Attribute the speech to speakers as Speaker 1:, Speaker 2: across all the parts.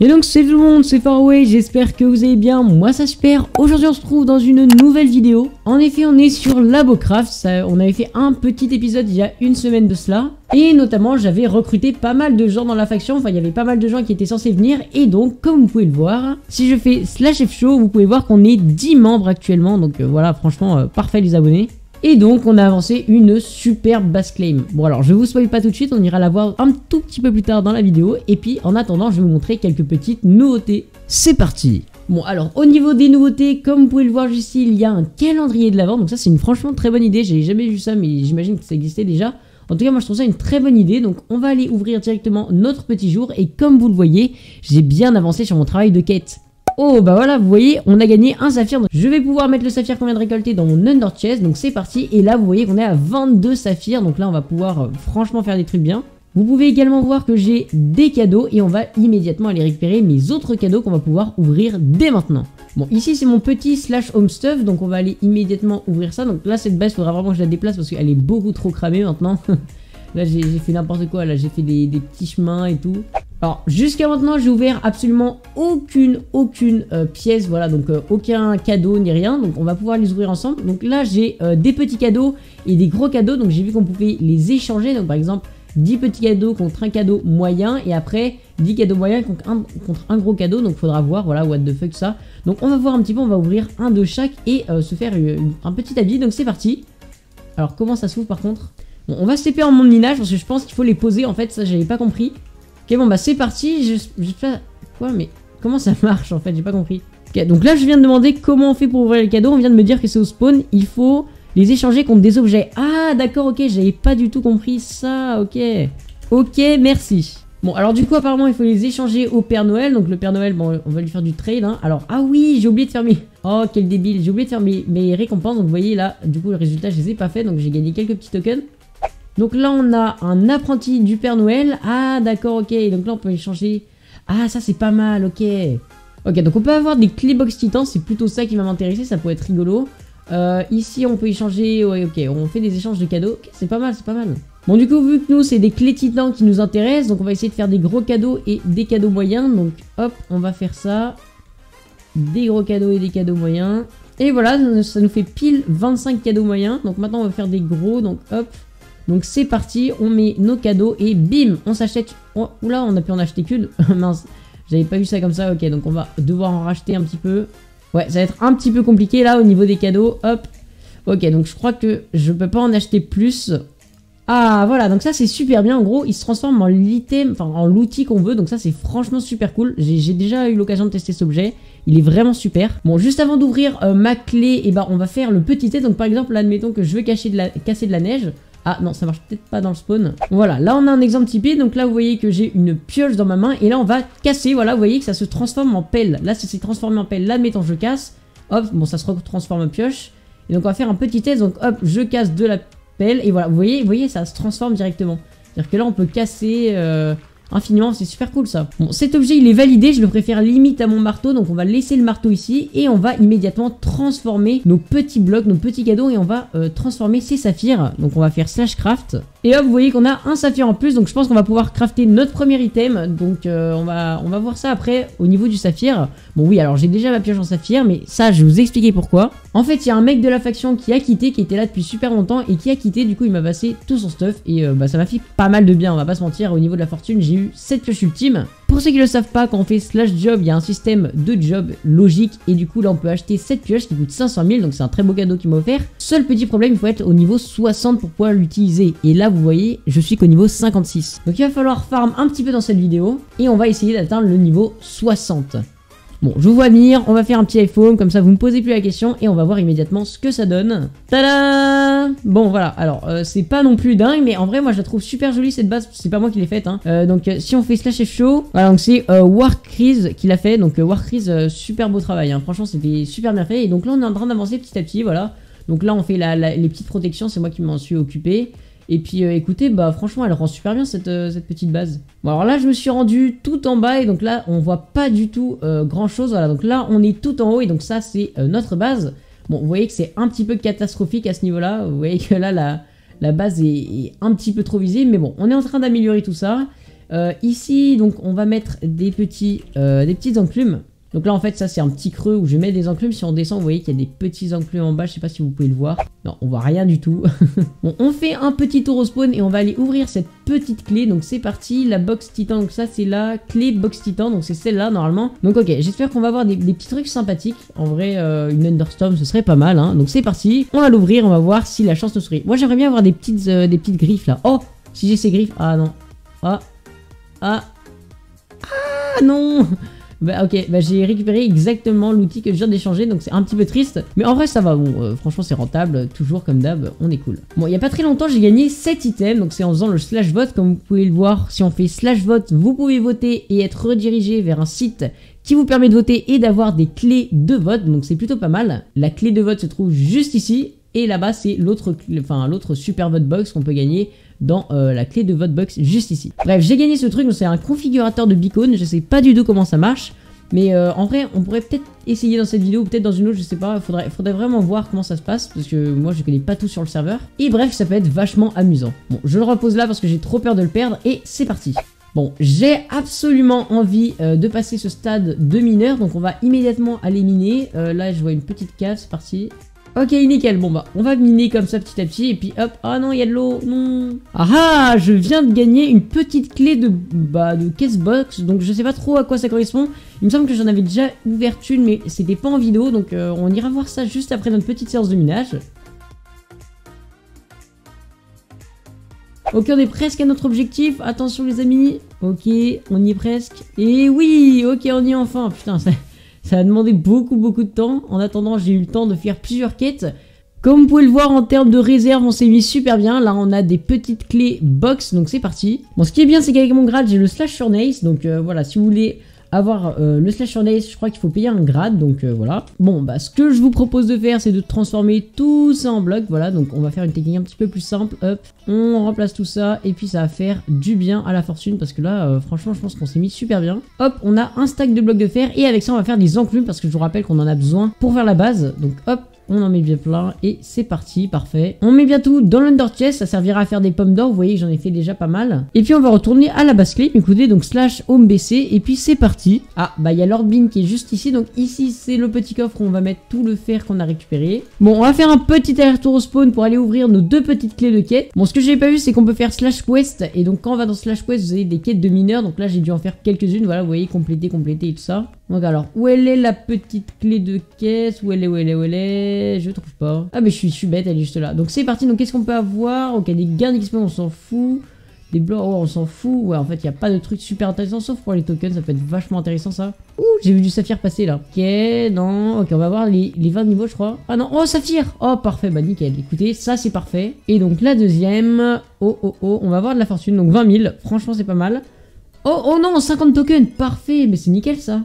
Speaker 1: Et donc c'est tout le monde, c'est Faraway, j'espère que vous allez bien, moi ça super. Aujourd'hui on se trouve dans une nouvelle vidéo. En effet on est sur Labocraft, ça, on avait fait un petit épisode il y a une semaine de cela. Et notamment j'avais recruté pas mal de gens dans la faction, enfin il y avait pas mal de gens qui étaient censés venir. Et donc comme vous pouvez le voir, si je fais slash show, vous pouvez voir qu'on est 10 membres actuellement. Donc euh, voilà franchement euh, parfait les abonnés. Et donc on a avancé une superbe base claim. Bon alors je vous spoil pas tout de suite, on ira la voir un tout petit peu plus tard dans la vidéo. Et puis en attendant je vais vous montrer quelques petites nouveautés. C'est parti Bon alors au niveau des nouveautés, comme vous pouvez le voir ici, il y a un calendrier de l'avant. Donc ça c'est une franchement très bonne idée, j'ai jamais vu ça mais j'imagine que ça existait déjà. En tout cas, moi je trouve ça une très bonne idée. Donc, on va aller ouvrir directement notre petit jour. Et comme vous le voyez, j'ai bien avancé sur mon travail de quête. Oh bah voilà, vous voyez, on a gagné un saphir. je vais pouvoir mettre le saphir qu'on vient de récolter dans mon under chest. Donc c'est parti. Et là, vous voyez qu'on est à 22 saphirs. Donc là, on va pouvoir euh, franchement faire des trucs bien. Vous pouvez également voir que j'ai des cadeaux et on va immédiatement aller récupérer mes autres cadeaux qu'on va pouvoir ouvrir dès maintenant. Bon, ici c'est mon petit slash home stuff, donc on va aller immédiatement ouvrir ça. Donc là, cette base, il faudra vraiment que je la déplace parce qu'elle est beaucoup trop cramée maintenant. là, j'ai fait n'importe quoi, là, j'ai fait des petits chemins et tout. Alors jusqu'à maintenant j'ai ouvert absolument aucune aucune euh, pièce voilà. Donc euh, aucun cadeau ni rien. Donc on va pouvoir les ouvrir ensemble. Donc là j'ai euh, des petits cadeaux et des gros cadeaux. Donc j'ai vu qu'on pouvait les échanger. Donc par exemple 10 petits cadeaux contre un cadeau moyen et après 10 cadeaux moyens contre un, contre un gros cadeau. Donc faudra voir voilà what the fuck ça. Donc on va voir un petit peu. On va ouvrir un de chaque et se faire un petit habit. Donc c'est parti. Alors comment ça s'ouvre par contre? On va se taper en monde minage parce que je pense qu'il faut les poser en fait ça j'avais pas compris Ok, bon, bah c'est parti. Je, je pas... Quoi Mais comment ça marche en fait J'ai pas compris. Ok, donc là, je viens de demander comment on fait pour ouvrir les cadeaux. On vient de me dire que c'est au spawn. Il faut les échanger contre des objets. Ah, d'accord, ok. J'avais pas du tout compris ça. Ok. Ok, merci. Bon, alors du coup, apparemment, il faut les échanger au Père Noël. Donc le Père Noël, bon, on va lui faire du trade. Hein. Alors, ah oui, j'ai oublié de faire mes... Oh, quel débile. J'ai oublié de faire mes, mes récompenses. Donc vous voyez là, du coup, le résultat, je les ai pas fait. Donc j'ai gagné quelques petits tokens. Donc là, on a un apprenti du Père Noël. Ah, d'accord, ok. Donc là, on peut échanger. Ah, ça, c'est pas mal, ok. Ok, donc on peut avoir des clés box titan. C'est plutôt ça qui va m'intéresser. Ça pourrait être rigolo. Euh, ici, on peut échanger. Ouais, ok. On fait des échanges de cadeaux. Ok, c'est pas mal, c'est pas mal. Bon, du coup, vu que nous, c'est des clés titans qui nous intéressent, donc on va essayer de faire des gros cadeaux et des cadeaux moyens. Donc, hop, on va faire ça. Des gros cadeaux et des cadeaux moyens. Et voilà, ça nous fait pile 25 cadeaux moyens. Donc maintenant, on va faire des gros. Donc, hop, donc c'est parti, on met nos cadeaux et bim, on s'achète... Oh, oula, on a pu en acheter qu'une. Mince, j'avais pas vu ça comme ça. Ok, donc on va devoir en racheter un petit peu. Ouais, ça va être un petit peu compliqué là au niveau des cadeaux. Hop. Ok, donc je crois que je peux pas en acheter plus. Ah voilà, donc ça c'est super bien. En gros, il se transforme en l'item, enfin en l'outil qu'on veut. Donc ça c'est franchement super cool. J'ai déjà eu l'occasion de tester cet objet. Il est vraiment super. Bon, juste avant d'ouvrir euh, ma clé, et eh ben, on va faire le petit test. Donc par exemple, là, admettons que je veux cacher casser de la neige. Ah non, ça marche peut-être pas dans le spawn. Voilà, là on a un exemple typique. Donc là, vous voyez que j'ai une pioche dans ma main. Et là, on va casser. Voilà, vous voyez que ça se transforme en pelle. Là, ça s'est transformé en pelle. Là, admettons, je casse. Hop, bon, ça se transforme en pioche. Et donc, on va faire un petit test. Donc, hop, je casse de la pelle. Et voilà, vous voyez, vous voyez ça se transforme directement. C'est-à-dire que là, on peut casser... Euh, infiniment, c'est super cool ça. Bon, cet objet il est validé, je le préfère limite à mon marteau, donc on va laisser le marteau ici et on va immédiatement transformer nos petits blocs, nos petits cadeaux et on va euh, transformer ces saphirs. Donc on va faire slash craft et hop, vous voyez qu'on a un saphir en plus, donc je pense qu'on va pouvoir crafter notre premier item. Donc euh, on, va, voir ça après au niveau du saphir. Bon oui, alors j'ai déjà ma pioche en saphir, mais ça je vais vous expliquer pourquoi. En fait, il y a un mec de la faction qui a quitté, qui était là depuis super longtemps et qui a quitté, du coup il m'a passé tout son stuff et euh, bah, ça m'a fait pas mal de bien, on va pas se mentir. Au niveau de la fortune, j'ai eu 7 pioches ultimes. Pour ceux qui ne le savent pas, quand on fait slash job, il y a un système de job logique et du coup là on peut acheter 7 pioches qui coûtent 500 000, donc c'est un très beau cadeau qui m'a offert. Seul petit problème, il faut être au niveau 60 pour pouvoir l'utiliser. Et là vous voyez, je suis qu'au niveau 56. Donc il va falloir farm un petit peu dans cette vidéo et on va essayer d'atteindre le niveau 60. Bon, je vous vois venir, on va faire un petit iPhone, comme ça vous me posez plus la question et on va voir immédiatement ce que ça donne. Tada Bon, voilà, alors, euh, c'est pas non plus dingue, mais en vrai, moi, je la trouve super jolie, cette base, c'est pas moi qui l'ai faite, hein. Euh, donc, euh, si on fait slash F show, voilà, donc c'est Warcrease qui l'a fait, donc Warcrease, super beau travail, hein. franchement, c'était super bien fait, et donc là, on est en train d'avancer petit à petit, voilà. Donc là, on fait les petites protections, c'est moi qui m'en suis occupé. Et puis euh, écoutez, bah franchement, elle rend super bien cette, euh, cette, petite base. Bon alors là, je me suis rendu tout en bas et donc là, on voit pas du tout euh, grand chose. Voilà, donc là, on est tout en haut et donc ça, c'est notre base. Bon, vous voyez que c'est un petit peu catastrophique à ce niveau-là. Vous voyez que là, la, la base est, un petit peu trop visible. Mais bon, on est en train d'améliorer tout ça. Ici, donc, on va mettre des, petits, des petites enclumes. Donc là en fait ça c'est un petit creux où je mets des enclumes. Si on descend vous voyez qu'il y a des petits enclumes en bas. Je sais pas si vous pouvez le voir. Non on voit rien du tout. bon on fait un petit tour au spawn et on va aller ouvrir cette petite clé. Donc c'est parti. La box titan donc ça c'est la clé box titan. Donc c'est celle-là normalement. Donc ok j'espère qu'on va avoir des, petits trucs sympathiques. En vrai euh, une Understorm ce serait pas mal. Hein. Donc c'est parti. On va l'ouvrir. On va voir si la chance nous sourit. Moi j'aimerais bien avoir des petites, euh, des petites griffes là. Oh si j'ai ces griffes. Ah non. Ah. Ah. Ah non bah ok, bah j'ai récupéré exactement l'outil que je viens d'échanger, donc c'est un petit peu triste. Mais en vrai ça va, bon, euh, franchement c'est rentable, toujours comme d'hab, on est cool. Bon, il y a pas très longtemps j'ai gagné 7 items, donc c'est en faisant le slash vote, comme vous pouvez le voir. Si on fait slash vote, vous pouvez voter et être redirigé vers un site qui vous permet de voter et d'avoir des clés de vote, donc c'est plutôt pas mal. La clé de vote se trouve juste ici, et là-bas c'est l'autre enfin, l'autre super vote box qu'on peut gagner dans euh, la clé de vote box juste ici. Bref, j'ai gagné ce truc, c'est un configurateur de beacon, je sais pas du tout comment ça marche. Mais euh, en vrai, on pourrait peut-être essayer dans cette vidéo, ou peut-être dans une autre, je sais pas. Faudrait, faudrait vraiment voir comment ça se passe, parce que moi je connais pas tout sur le serveur. Et bref, ça peut être vachement amusant. Bon, je le repose là parce que j'ai trop peur de le perdre, et c'est parti. Bon, j'ai absolument envie euh, de passer ce stade de mineur, donc on va immédiatement aller miner. là, je vois une petite cave, c'est parti. Ok, nickel. Bon, bah, on va miner comme ça petit à petit. Et puis, hop. Ah non, il y a de l'eau. Non. Ah ah Je viens de gagner une petite clé de, bah, de caisse box. Donc, je sais pas trop à quoi ça correspond. Il me semble que j'en avais déjà ouvert une, mais c'était pas en vidéo. Donc, euh, on ira voir ça juste après notre petite séance de minage. Ok, on est presque à notre objectif. Attention, les amis. Ok, on y est presque. Et oui, ok, on y est enfin. Putain, ça... Ça a demandé beaucoup beaucoup de temps. En attendant, j'ai eu le temps de faire plusieurs quêtes. Comme vous pouvez le voir en termes de réserve, on s'est mis super bien. Là, on a des petites clés box, donc c'est parti. Bon, ce qui est bien, c'est qu'avec mon grade, j'ai le slash sur Nace. Donc euh, voilà, si vous voulez avoir euh, le slash Nace, je crois qu'il faut payer un grade, donc euh, voilà. Bon, bah ce que je vous propose de faire, c'est de transformer tout ça en bloc, voilà. Donc on va faire une technique un petit peu plus simple, hop, on remplace tout ça, et puis ça va faire du bien à la fortune, parce que là, euh, franchement, je pense qu'on s'est mis super bien. Hop, on a un stack de blocs de fer, et avec ça, on va faire des enclumes, parce que je vous rappelle qu'on en a besoin pour faire la base. Donc hop, on en met bien plein et c'est parti, parfait. On met bien tout dans l'under chest, ça servira à faire des pommes d'or, vous voyez que j'en ai fait déjà pas mal. Et puis on va retourner à la base clé, écoutez, donc slash home BC et puis c'est parti. Ah, bah il y a Lord Bean qui est juste ici, donc ici c'est le petit coffre où on va mettre tout le fer qu'on a récupéré. Bon, on va faire un petit aller-retour au spawn pour aller ouvrir nos deux petites clés de quête. Bon, ce que j'ai pas vu c'est qu'on peut faire slash quest et donc quand on va dans slash quest vous avez des quêtes de mineurs, donc là j'ai dû en faire quelques-unes, voilà, vous voyez, compléter, compléter et tout ça. Donc alors, où elle est la petite clé de caisse? Où elle est, où elle est, où elle est? Je trouve pas. Ah mais je suis, bête, elle est juste là. Donc c'est parti, donc qu'est-ce qu'on peut avoir? Ok, des gains d'XP, on s'en fout. Des blocs, oh, on s'en fout. Ouais, en fait, il n'y a pas de truc super intéressant, sauf pour les tokens, ça peut être vachement intéressant ça. Ouh, j'ai vu du saphir passer là. Ok, non, ok, on va voir les, les 20 niveaux, je crois. Ah non, oh, saphir Oh, parfait, bah nickel. Écoutez, ça c'est parfait. Et donc la deuxième, oh, oh, oh, on va avoir de la fortune, donc 20 000. Franchement, c'est pas mal. Oh, oh non, 50 tokens, parfait, mais c'est nickel ça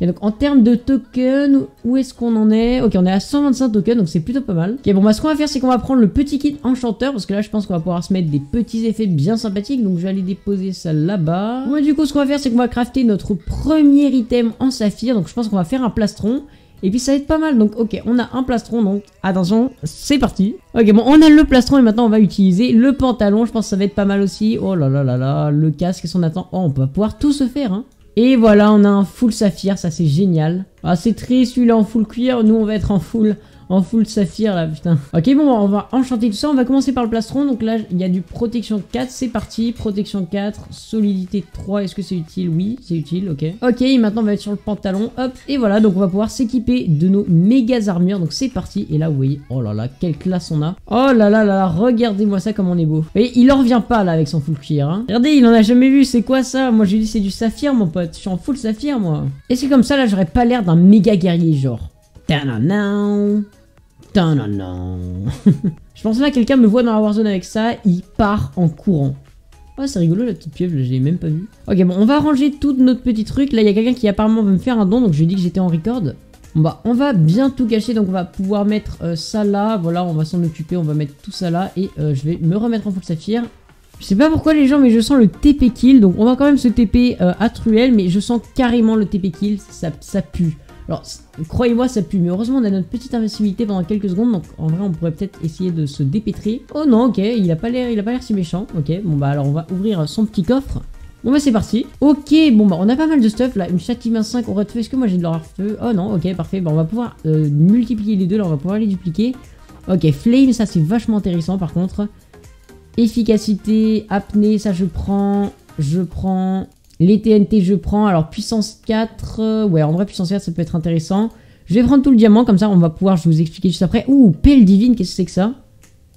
Speaker 1: donc en termes de tokens, où est-ce qu'on en est? Ok, on est à 125 tokens, donc c'est plutôt pas mal. Ok, bon bah ce qu'on va faire, c'est qu'on va prendre le petit kit enchanteur, parce que là je pense qu'on va pouvoir se mettre des petits effets bien sympathiques, donc je vais aller déposer ça là-bas. Bon, du coup, ce qu'on va faire, c'est qu'on va crafter notre premier item en saphir, donc je pense qu'on va faire un plastron. Et puis ça va être pas mal, donc ok, on a un plastron, donc attention, c'est parti. Ok, bon, on a le plastron et maintenant on va utiliser le pantalon, je pense que ça va être pas mal aussi. Oh là là là là, le casque, qu'est-ce qu'on attend? Oh, on peut pouvoir tout se faire, hein. Et voilà, on a un full saphir, ça c'est génial. Ah, c'est triste, celui-là en full cuir, nous on va être en full en full saphir là, putain. Ok, bon, on va enchanter tout ça. On va commencer par le plastron. Donc là, il y a du protection 4, c'est parti. Protection 4, solidité 3, est-ce que c'est utile? Oui, c'est utile, ok. Ok, maintenant on va être sur le pantalon, hop. Et voilà, donc on va pouvoir s'équiper de nos méga armures. Donc c'est parti. Et là, vous voyez, oh là là, quelle classe on a. Oh là là là là, regardez-moi ça comme on est beau. Vous il en revient pas là avec son full cuir. Hein. Regardez, il en a jamais vu, c'est quoi ça? Moi j'ai dit c'est du saphir mon pote, je suis en full saphir moi. Et c'est comme ça là, j'aurais pas l'air d'un méga guerrier genre? Non, non. je pense là, quelqu'un me voit dans la Warzone avec ça, il part en courant. Oh, c'est rigolo la petite pieuvre, je l'ai même pas vu. Ok, bon, on va ranger tout notre petit truc. Là, il y a quelqu'un qui apparemment veut me faire un don, donc je lui ai dit que j'étais en record. Bon bah, on va bien tout cacher, donc on va pouvoir mettre euh, ça là. Voilà, on va s'en occuper, on va mettre tout ça là. Et euh, je vais me remettre en full saphir. Je sais pas pourquoi les gens, mais je sens le TP kill. Donc on va quand même se TP euh, à Truel, mais je sens carrément le TP kill, ça, ça pue. Alors, croyez-moi, ça pue, mais heureusement, on a notre petite invincibilité pendant quelques secondes, donc en vrai, on pourrait peut-être essayer de se dépêtrer. Oh non, ok, il a pas l'air il a pas l'air si méchant. Ok, bon bah alors on va ouvrir son petit coffre. Bon bah c'est parti. Ok, bon bah on a pas mal de stuff là. Une chatte 25 au red feu. Est-ce que moi j'ai de l'or feu Oh non, ok, parfait. Bah on va pouvoir euh, multiplier les deux là, on va pouvoir les dupliquer. Ok, flame, ça c'est vachement intéressant par contre. Efficacité, apnée, ça je prends. Je prends. Les TNT, je prends. Alors puissance 4. Euh, ouais, en vrai, puissance 4, ça peut être intéressant. Je vais prendre tout le diamant, comme ça on va pouvoir, je vous expliquer juste après. Ouh, pelle divine, qu'est-ce que c'est que ça?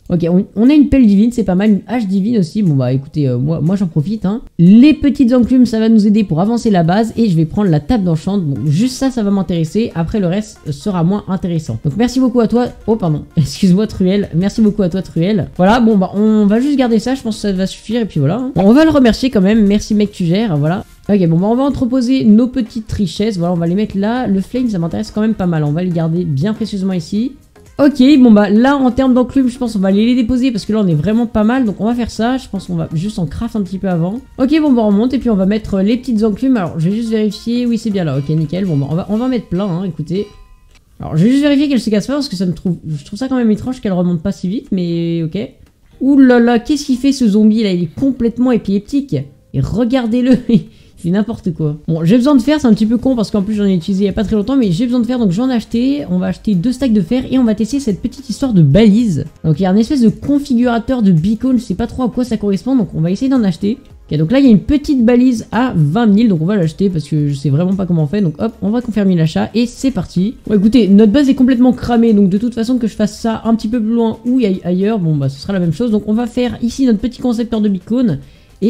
Speaker 1: Ok, on, a une pelle divine, c'est pas mal. Une hache divine aussi. Bon bah écoutez, euh, moi, moi j'en profite. Hein. Les petites enclumes, ça va nous aider pour avancer la base. Et je vais prendre la table d'enchant. Bon, juste ça, ça va m'intéresser. Après, le reste sera moins intéressant. Donc merci beaucoup à toi. Oh pardon, excuse-moi Truel. Merci beaucoup à toi Truel. Voilà, bon bah on va juste garder ça. Je pense que ça va suffire. Et puis voilà. Hein. on va le remercier quand même. Merci mec, tu gères. Voilà. Ok, bon, bah on va entreposer nos petites richesses. Voilà, on va les mettre là. Le flame, ça m'intéresse quand même pas mal. On va les garder bien précieusement ici. Ok, bon bah là en termes d'enclume, je pense qu'on va aller les déposer parce que là on est vraiment pas mal. Donc on va faire ça, je pense qu'on va juste en craft un petit peu avant. Ok, bon bah on remonte et puis on va mettre les petites enclumes. Alors je vais juste vérifier, oui c'est bien là, ok nickel. Bon bah on va, on va en mettre plein, hein, écoutez. Alors je vais juste vérifier qu'elle se casse pas parce que ça me trouve, je trouve ça quand même étrange qu'elle remonte pas si vite, mais ok. Ouh là là, qu'est-ce qu'il fait ce zombie là? Il est complètement épileptique. Et regardez-le, n'importe quoi. Bon, j'ai besoin de fer, c'est un petit peu con parce qu'en plus j'en ai utilisé il y a pas très longtemps, mais j'ai besoin de fer donc j'en ai acheté. On va acheter deux stacks de fer et on va tester cette petite histoire de balise. Donc il y a un espèce de configurateur de beacon, je sais pas trop à quoi ça correspond, donc on va essayer d'en acheter. Ok, donc là il y a une petite balise à 20 000, donc on va l'acheter parce que je sais vraiment pas comment on fait. Donc hop, on va confirmer l'achat et c'est parti. Bon écoutez, notre base est complètement cramée, donc de toute façon que je fasse ça un petit peu plus loin ou ailleurs, bon bah ce sera la même chose. Donc on va faire ici notre petit concepteur de beacon.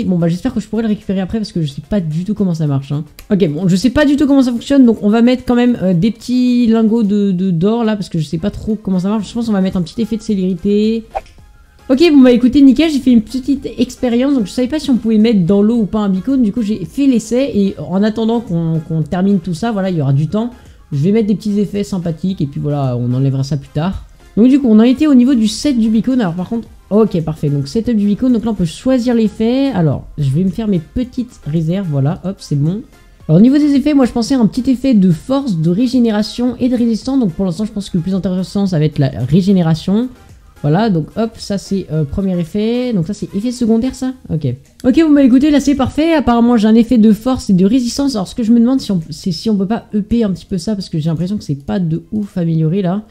Speaker 1: Bon bah j'espère que je pourrai le récupérer après parce que je sais pas du tout comment ça marche. Hein. Ok bon je sais pas du tout comment ça fonctionne donc on va mettre quand même euh, des petits lingots de d'or là parce que je sais pas trop comment ça marche. Je pense qu'on va mettre un petit effet de célérité. Ok bon bah écoutez nickel j'ai fait une petite expérience donc je savais pas si on pouvait mettre dans l'eau ou pas un beacon du coup j'ai fait l'essai et en attendant qu'on termine tout ça voilà il y aura du temps je vais mettre des petits effets sympathiques et puis voilà on enlèvera ça plus tard. Donc du coup on a été au niveau du set du beacon alors par contre Ok, parfait. Donc, setup du beacon. Donc là, on peut choisir l'effet. Alors, je vais me faire mes petites réserves. Voilà, hop, c'est bon. Alors, au niveau des effets, moi, je pensais à un petit effet de force, de régénération et de résistance. Donc, pour l'instant, je pense que le plus intéressant, ça va être la régénération. Voilà, donc hop, ça c'est euh, premier effet. Donc ça c'est effet secondaire ça Ok. Ok, bon bah écoutez, là c'est parfait. Apparemment j'ai un effet de force et de résistance. Alors ce que je me demande, c'est si on peut pas EP un petit peu ça, parce que j'ai l'impression que c'est pas de ouf amélioré là.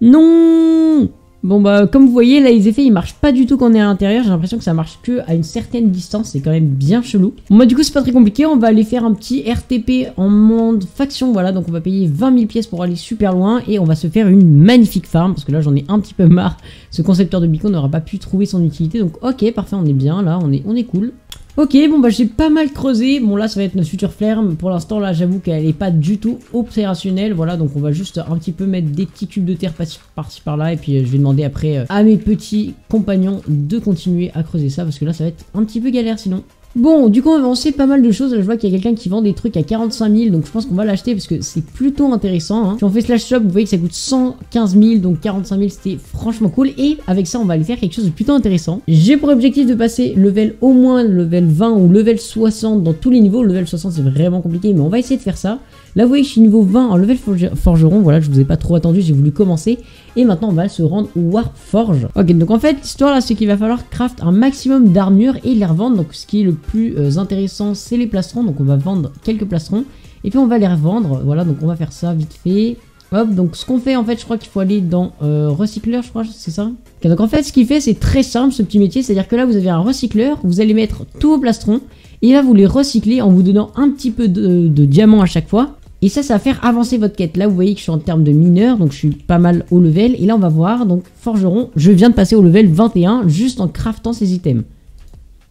Speaker 1: Non Bon bah comme vous voyez là les effets ils marchent pas du tout quand on est à l'intérieur, j'ai l'impression que ça marche que à une certaine distance, c'est quand même bien chelou. Bon bah du coup c'est pas très compliqué, on va aller faire un petit RTP en monde faction, voilà donc on va payer 20 000 pièces pour aller super loin et on va se faire une magnifique farm parce que là j'en ai un petit peu marre, ce concepteur de beacon n'aura pas pu trouver son utilité. Donc ok parfait on est bien là, on est, on est cool. Ok, bon bah j'ai pas mal creusé. Bon là ça va être notre future ferme. Pour l'instant là j'avoue qu'elle est pas du tout opérationnelle. Voilà donc on va juste un petit peu mettre des petits cubes de terre par-ci par-là. Et puis euh, je vais demander après euh, à mes petits compagnons de continuer à creuser ça. Parce que là ça va être un petit peu galère sinon. Bon, du coup, on va avancer pas mal de choses. Je vois qu'il y a quelqu'un qui vend des trucs à 45 000, donc je pense qu'on va l'acheter parce que c'est plutôt intéressant. Hein. Si on fait slash shop, vous voyez que ça coûte 115 000, donc 45 000, c'était franchement cool. Et avec ça, on va aller faire quelque chose de plutôt intéressant. J'ai pour objectif de passer level au moins level 20 ou level 60 dans tous les niveaux. Level 60, c'est vraiment compliqué, mais on va essayer de faire ça. Là, vous voyez, je suis niveau 20 en level forgeron. Voilà, je vous ai pas trop attendu, j'ai voulu commencer. Et maintenant, on va se rendre au Warp Forge. Ok, donc en fait, l'histoire là, c'est qu'il va falloir craft un maximum d'armure et les revendre. Donc, ce qui est le plus euh, intéressant, c'est les plastrons. Donc, on va vendre quelques plastrons. Et puis, on va les revendre. Voilà, donc on va faire ça vite fait. Hop, donc ce qu'on fait en fait, je crois qu'il faut aller dans euh, recycleur, je crois, c'est ça? Ok, donc en fait, ce qu'il fait, c'est très simple ce petit métier, c'est-à-dire que là, vous avez un recycleur, vous allez mettre tous vos plastrons, et là, vous les recyclez en vous donnant un petit peu de, de diamants à chaque fois, et ça, ça va faire avancer votre quête. Là, vous voyez que je suis en termes de mineur, donc je suis pas mal au level. Et là, on va voir, donc forgeron, je viens de passer au level 21 juste en craftant ces items.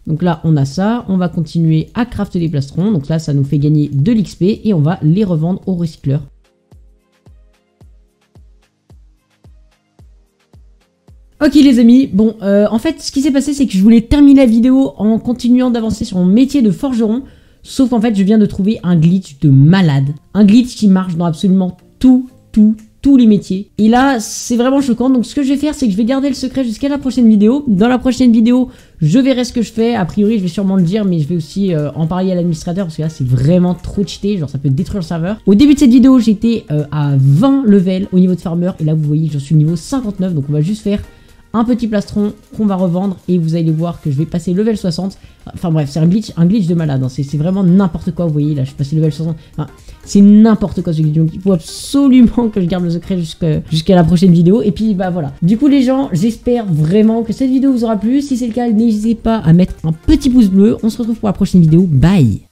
Speaker 1: Donc là, on a ça. On va continuer à crafter des plastrons. Donc là, ça nous fait gagner de l'XP et on va les revendre au recycleur. Ok les amis, bon, euh, en fait, ce qui s'est passé, c'est que je voulais terminer la vidéo en continuant d'avancer sur mon métier de forgeron. Sauf qu'en fait, je viens de trouver un glitch de malade. Un glitch qui marche dans absolument tout, tout, tous les métiers. Et là, c'est vraiment choquant. Donc, ce que je vais faire, c'est que je vais garder le secret jusqu'à la prochaine vidéo. Dans la prochaine vidéo, je verrai ce que je fais. A priori, je vais sûrement le dire, mais je vais aussi euh, en parler à l'administrateur parce que là, c'est vraiment trop cheaté. Genre, ça peut détruire le serveur. Au début de cette vidéo, j'étais euh, à 20 levels au niveau de farmer. Et là, vous voyez, j'en suis au niveau 59. Donc, on va juste faire un petit plastron qu'on va revendre et vous allez voir que je vais passer level 60. Enfin bref, c'est un glitch, un glitch de malade, hein. c'est vraiment n'importe quoi, vous voyez, là je suis passé level 60. Enfin, c'est n'importe quoi ce glitch, donc il faut absolument que je garde le secret jusqu'à la prochaine vidéo. Et puis bah voilà. Du coup les gens, j'espère vraiment que cette vidéo vous aura plu. Si c'est le cas, n'hésitez pas à mettre un petit pouce bleu. On se retrouve pour la prochaine vidéo. Bye